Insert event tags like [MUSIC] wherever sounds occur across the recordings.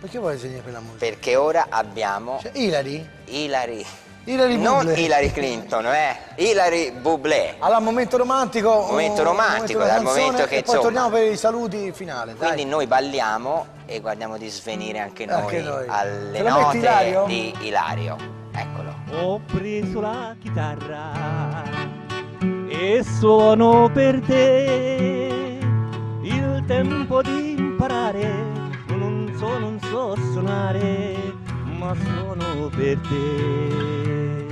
Perché vuoi insegnare quella musica? Perché ora abbiamo Cioè, Ilari? Hillary. Hillary non Bublé. Hillary Clinton, eh? Hillary Bublé. Allora, momento romantico. Momento romantico, dal canzone, momento che, E poi insomma- torniamo per i saluti finale. Dai. Quindi noi balliamo e guardiamo di svenire anche noi, Anche noi. alle note Ilario? di Ilario. Eccolo. Ho preso la chitarra e suono per te. Il tempo di imparare, so, non so suonare, ma suono per te.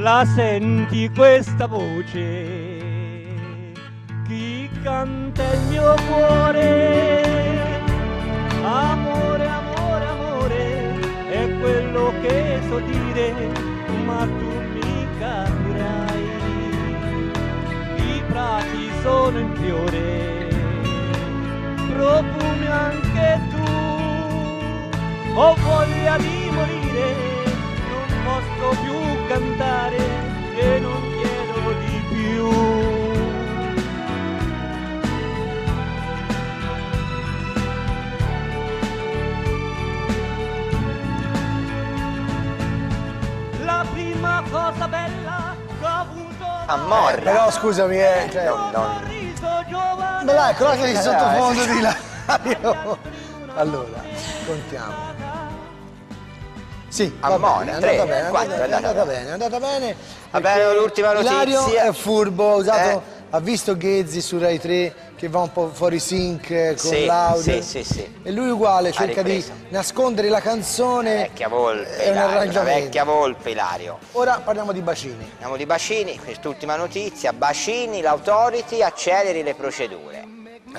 La senti questa voce? Chi canta il mio cuore? Amore, amore, amore, è quello che so dire, ma tu mi capirai. I prati sono in fiore, anche tu. Ho voglia di morire, non posso più cantare e non chiedo di più. La prima cosa bella che ho avuto Ammorra. Però scusami, eh. Cioè, Non- non- sorriso giovane Ma dai, cosa di sottofondo di [LAUGHS] Ilario? Allora, contiamo. Sì, bene, è andata bene, è andata, bene, è andata bene. Va bene, l'ultima Ilario notizia. è furbo, ha usato, Eh. ha visto Ghezzi su Rai 3 che va un po' fuori sync eh, con Sì, l'audio. sì, sì, sì. E lui uguale, cerca di nascondere la canzone. Vecchia volpe, Ilario, vecchia volpe Ilario. Ora parliamo di bacini. Andiamo di bacini, quest'ultima notizia, bacini, l'autority acceleri le procedure.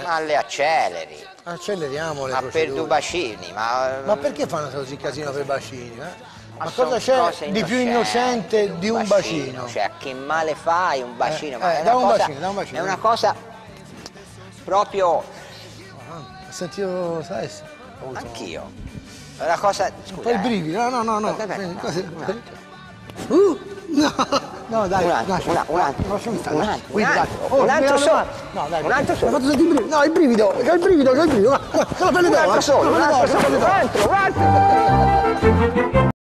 Ma le acceleri, Acceleriamo le ma per procedure. due bacini, ma... Ma perché fanno così casino per i bacini? eh? Ma, son cosa c'è di più innocente di un bacino? Cioè, che male fai un bacino? Eh, ma eh, è, da una un cosa, bacino, bacino. è una cosa proprio... Ah, Ho sentito, sai? Anch'io. È una cosa... Un Scusa, po' il brivido, no, no, no, no. Vabbè, Vieni, no. Uh, no, no, dai, Un attimo, lascia, un attimo, un lasciami stare, un lascia- attimo, guida, un dai. attimo, Oh, un altro mi solo. No, dai, Un altro mi solo. ha fatto sentire il brivido. No, il brivido, c'ho il brivido, c'ho il brivido. Guarda, la pelle Un d'oro, altro eh, solo, con un altro solo, un altro, un altro.